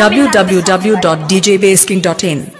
www.djbasking.in